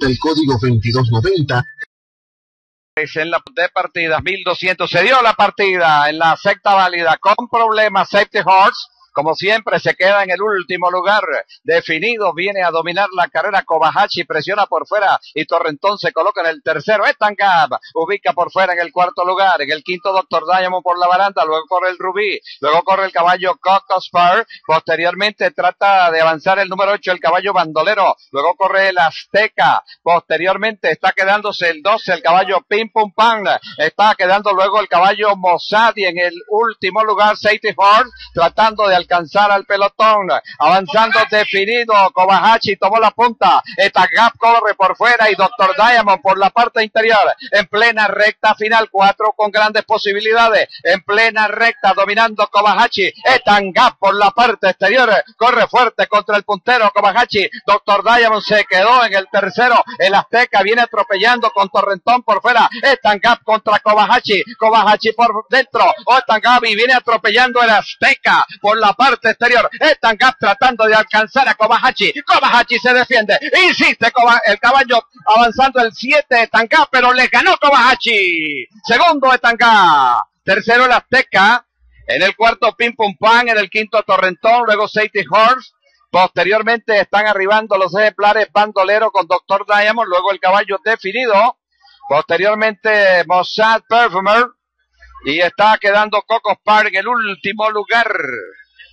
El código 2290 en la de partida 1200 se dio la partida en la secta válida con problemas safety horse como siempre se queda en el último lugar. Definido, viene a dominar la carrera Kobahashi, presiona por fuera y Torrentón se coloca en el tercero. Gab ubica por fuera en el cuarto lugar. En el quinto Doctor Diamond por la baranda, luego corre el Rubí, luego corre el caballo Coco Spur. Posteriormente trata de avanzar el número 8, el caballo Bandolero. Luego corre el Azteca. Posteriormente está quedándose el 12, el caballo Pim Pum Pan. Está quedando luego el caballo Mossadi en el último lugar, Safety Horse, tratando de alcanzar al pelotón. Avanzando definido, Kobahashi tomó la punta. Gap corre por fuera y Doctor Diamond por la parte interior. En plena recta final, cuatro con grandes posibilidades. En plena recta, dominando Kobahashi. Gap por la parte exterior. Corre fuerte contra el puntero Kobahashi. Doctor Diamond se quedó en el tercero. El Azteca viene atropellando con Torrentón por fuera. Gap contra Kobahashi. Kobahashi por dentro. Y viene atropellando el Azteca por la parte exterior. Gap tratando de alcanzar a Kobahashi. Kobahashi se defiende. Insiste el caballo avanzando el 7 Gap, pero le ganó Kobahashi. Segundo Gap. Tercero el Azteca. En el cuarto Pim Pum Pan. En el quinto Torrentón. Luego Safety Horse. Posteriormente están arribando los ejemplares Bandolero con Doctor Diamond. Luego el caballo definido. Posteriormente Mossad Perfumer. Y está quedando Coco Park en el último lugar.